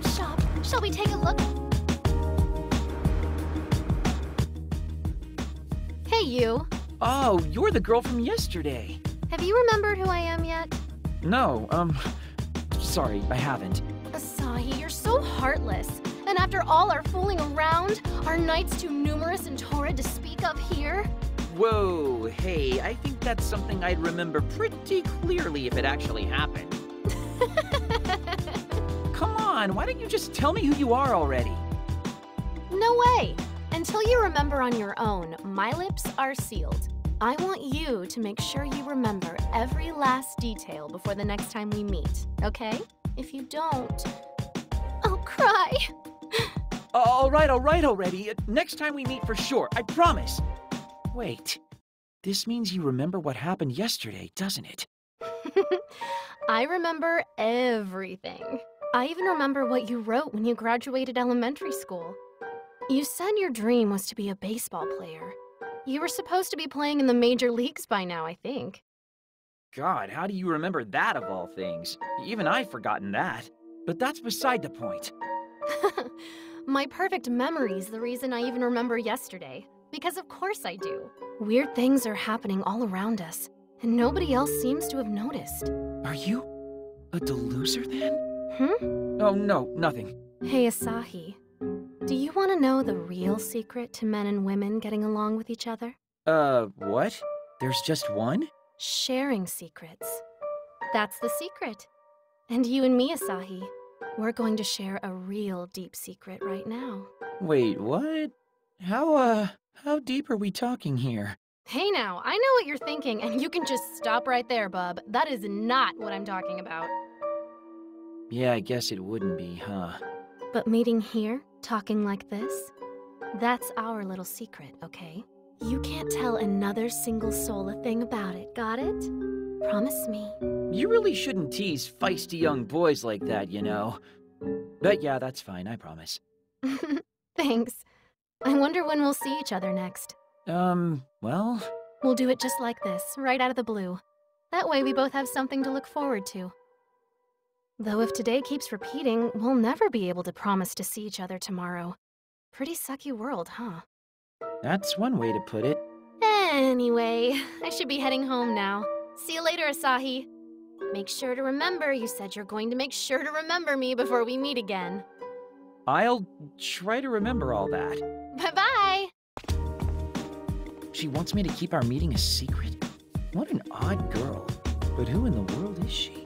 clothes shop. Shall we take a look? Hey, you. Oh, you're the girl from yesterday. Have you remembered who I am yet? No, um, sorry, I haven't. Asahi, you're so heartless. And after all our fooling around, are nights too numerous and torrid to speak of here? Whoa, hey, I think that's something I'd remember pretty clearly if it actually happened. On, why don't you just tell me who you are already? No way! Until you remember on your own, my lips are sealed. I want you to make sure you remember every last detail before the next time we meet, okay? If you don't, I'll cry. All right, all right already. Uh, Next time we meet for sure, I promise. Wait, this means you remember what happened yesterday, doesn't it? I remember everything. I even remember what you wrote when you graduated elementary school. You said your dream was to be a baseball player. You were supposed to be playing in the major leagues by now, I think. God, how do you remember that of all things? Even I've forgotten that. But that's beside the point. My perfect memory is the reason I even remember yesterday. Because of course I do. Weird things are happening all around us, and nobody else seems to have noticed. Are you a deluser then? Hmm? Oh, no, nothing. Hey, Asahi. Do you want to know the real secret to men and women getting along with each other? Uh, what? There's just one? Sharing secrets. That's the secret. And you and me, Asahi, we're going to share a real deep secret right now. Wait, what? How, uh, how deep are we talking here? Hey now, I know what you're thinking, and you can just stop right there, bub. That is not what I'm talking about. Yeah, I guess it wouldn't be, huh? But meeting here, talking like this, that's our little secret, okay? You can't tell another single soul a thing about it, got it? Promise me. You really shouldn't tease feisty young boys like that, you know. But yeah, that's fine, I promise. Thanks. I wonder when we'll see each other next. Um, well, We'll do it just like this, right out of the blue. That way we both have something to look forward to. Though if today keeps repeating, we'll never be able to promise to see each other tomorrow. Pretty sucky world, huh? that's one way to put it. Anyway, I should be heading home now. See you later, Asahi. Make sure to remember you said you're going to make sure to remember me before we meet again. I'll try to remember all that. Bye bye! She wants me to keep our meeting a secret? What an odd girl. But who in the world is she?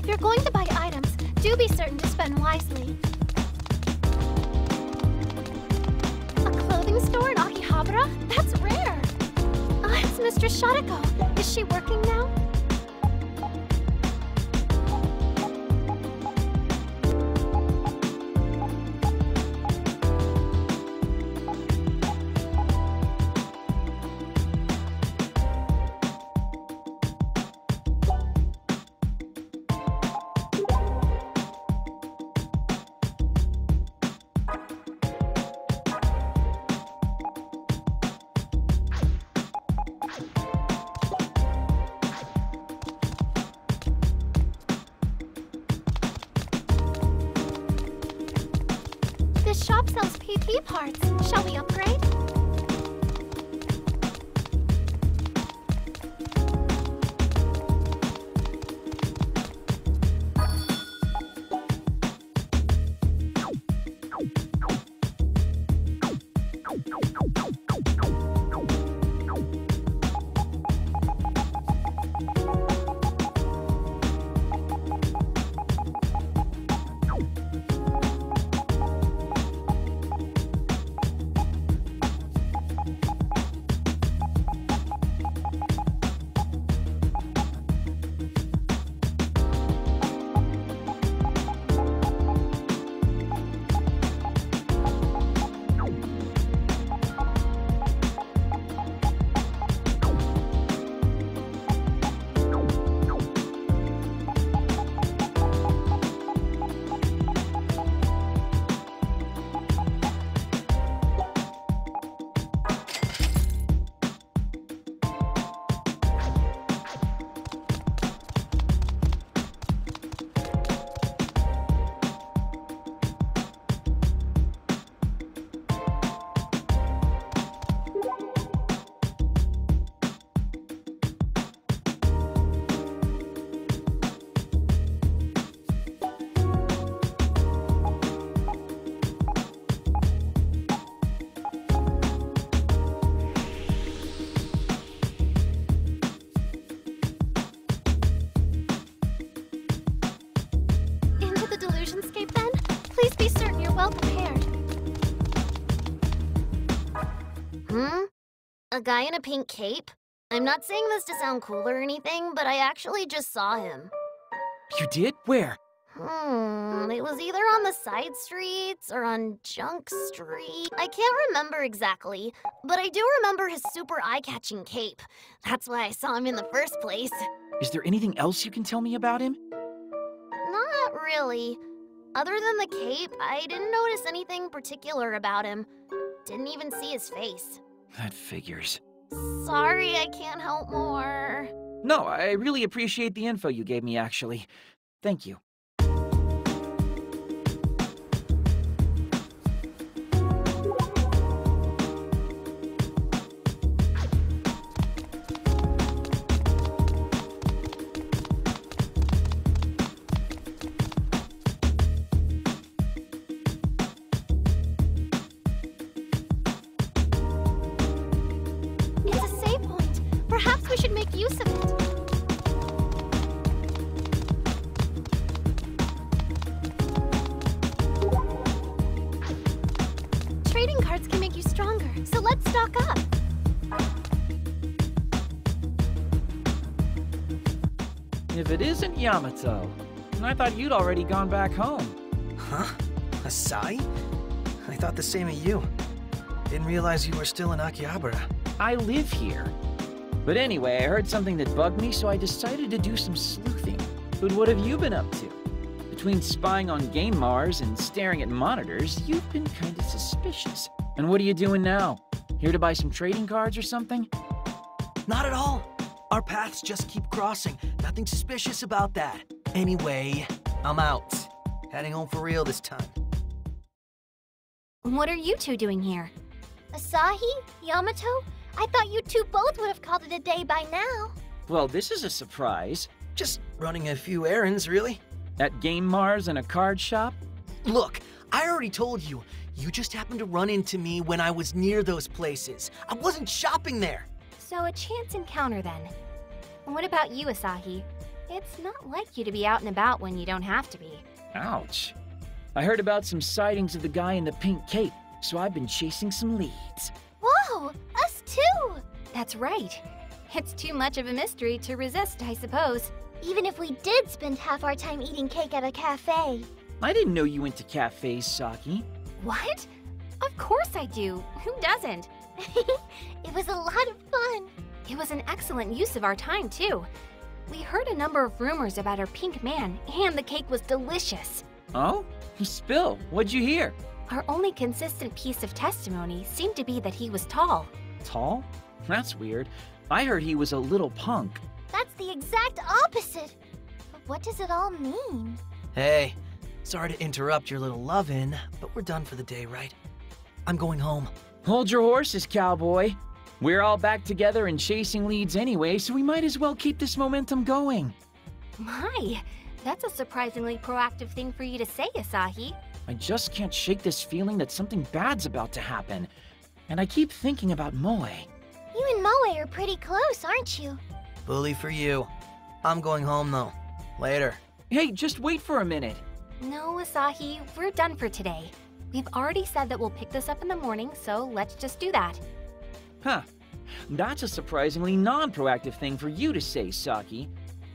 If you're going to buy items, do be certain to spend wisely. A clothing store in Akihabara? That's rare! Ah, it's Mistress Shadako. Is she working now? Sells PP parts. Shall we upgrade? A guy in a pink cape? I'm not saying this to sound cool or anything, but I actually just saw him. You did? Where? Hmm, it was either on the side streets or on Junk Street. I can't remember exactly, but I do remember his super eye-catching cape. That's why I saw him in the first place. Is there anything else you can tell me about him? Not really. Other than the cape, I didn't notice anything particular about him. Didn't even see his face. That figures. Sorry, I can't help more. No, I really appreciate the info you gave me, actually. Thank you. Use of it. Trading cards can make you stronger, so let's stock up. If it isn't Yamato, I thought you'd already gone back home. Huh? Asahi? I thought the same of you. Didn't realize you were still in Akihabara. I live here. But anyway, I heard something that bugged me, so I decided to do some sleuthing. But what have you been up to? Between spying on Game Mars and staring at monitors, you've been kinda suspicious. And what are you doing now? Here to buy some trading cards or something? Not at all. Our paths just keep crossing. Nothing suspicious about that. Anyway, I'm out. Heading home for real this time. What are you two doing here? Asahi? Yamato? I thought you two both would have called it a day by now. Well, this is a surprise. Just running a few errands, really. At Game Mars and a card shop? Look, I already told you. You just happened to run into me when I was near those places. I wasn't shopping there. So a chance encounter then. What about you, Asahi? It's not like you to be out and about when you don't have to be. Ouch. I heard about some sightings of the guy in the pink cape, so I've been chasing some leads. Whoa, us too! That's right. It's too much of a mystery to resist, I suppose. Even if we did spend half our time eating cake at a cafe. I didn't know you went to cafes, Saki. What? Of course I do. Who doesn't? it was a lot of fun. It was an excellent use of our time, too. We heard a number of rumors about our pink man, and the cake was delicious. Oh? Spill, what'd you hear? Our only consistent piece of testimony seemed to be that he was tall. Tall? That's weird. I heard he was a little punk. That's the exact opposite. But what does it all mean? Hey, sorry to interrupt your little love-in, but we're done for the day, right? I'm going home. Hold your horses, cowboy. We're all back together and chasing leads anyway, so we might as well keep this momentum going. My, that's a surprisingly proactive thing for you to say, Asahi. I just can't shake this feeling that something bad's about to happen. And I keep thinking about Moe. You and Moe are pretty close, aren't you? Bully for you. I'm going home, though. Later. Hey, just wait for a minute. No, Asahi, we're done for today. We've already said that we'll pick this up in the morning, so let's just do that. Huh. That's a surprisingly non proactive thing for you to say, Saki.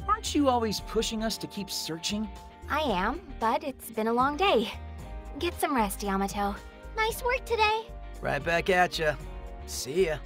Aren't you always pushing us to keep searching? I am, but it's been a long day. Get some rest, Yamato. Nice work today. Right back at ya. See ya.